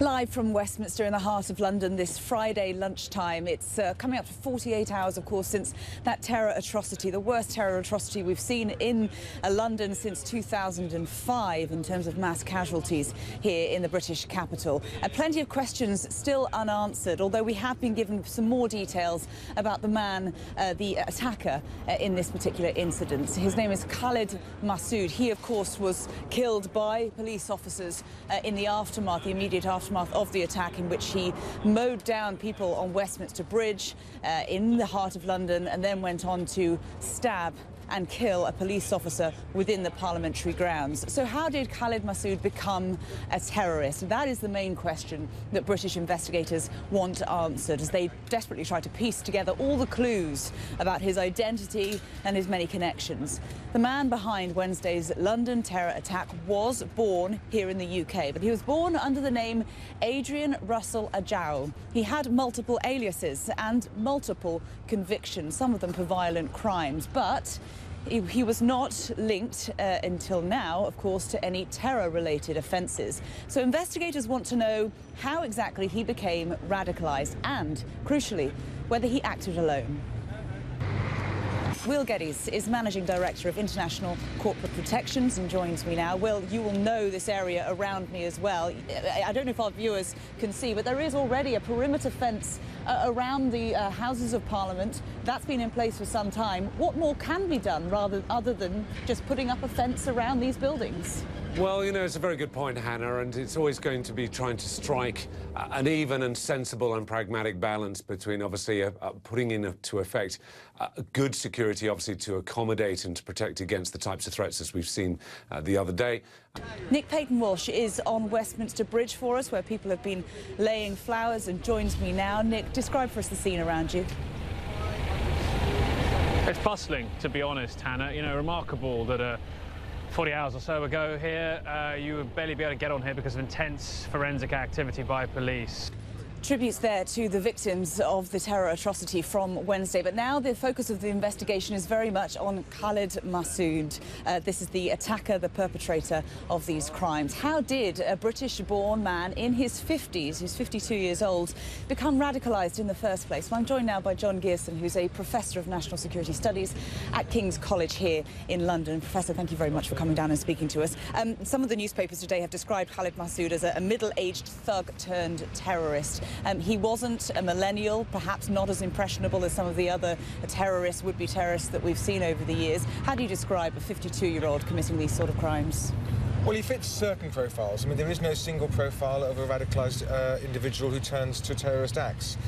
Live from Westminster in the heart of London this Friday lunchtime. It's uh, coming up to 48 hours, of course, since that terror atrocity, the worst terror atrocity we've seen in uh, London since 2005 in terms of mass casualties here in the British capital. Uh, plenty of questions still unanswered, although we have been given some more details about the man, uh, the attacker uh, in this particular incident. His name is Khalid Masood. He, of course, was killed by police officers uh, in the aftermath, the immediate aftermath aftermath of the attack in which he mowed down people on Westminster Bridge uh, in the heart of London and then went on to stab and kill a police officer within the parliamentary grounds. So how did Khalid Masood become a terrorist? That is the main question that British investigators want answered as they desperately try to piece together all the clues about his identity and his many connections. The man behind Wednesday's London terror attack was born here in the UK, but he was born under the name Adrian Russell Ajao. He had multiple aliases and multiple convictions, some of them for violent crimes, but he, he was not linked uh, until now, of course, to any terror-related offences. So investigators want to know how exactly he became radicalised and, crucially, whether he acted alone. Will Geddes is Managing Director of International Corporate Protections and joins me now. Will, you will know this area around me as well. I don't know if our viewers can see, but there is already a perimeter fence uh, around the uh, Houses of Parliament. That's been in place for some time. What more can be done rather other than just putting up a fence around these buildings? Well, you know, it's a very good point, Hannah, and it's always going to be trying to strike uh, an even and sensible and pragmatic balance between, obviously, uh, uh, putting into effect uh, good security, obviously, to accommodate and to protect against the types of threats as we've seen uh, the other day. Nick Paton Walsh is on Westminster Bridge for us, where people have been laying flowers, and joins me now. Nick, describe for us the scene around you. It's bustling, to be honest, Hannah. You know, remarkable that a 40 hours or so ago here, uh, you would barely be able to get on here because of intense forensic activity by police. Tributes there to the victims of the terror atrocity from Wednesday. But now the focus of the investigation is very much on Khalid Masood. Uh, this is the attacker, the perpetrator of these crimes. How did a British-born man in his 50s, who's 52 years old, become radicalised in the first place? Well, I'm joined now by John Gearson, who's a Professor of National Security Studies at King's College here in London. Professor, thank you very much for coming down and speaking to us. Um, some of the newspapers today have described Khalid Masood as a, a middle-aged thug turned terrorist. Um, he wasn't a millennial, perhaps not as impressionable as some of the other terrorists, would-be terrorists that we've seen over the years. How do you describe a 52-year-old committing these sort of crimes? Well, he fits certain profiles. I mean, there is no single profile of a radicalised uh, individual who turns to terrorist acts.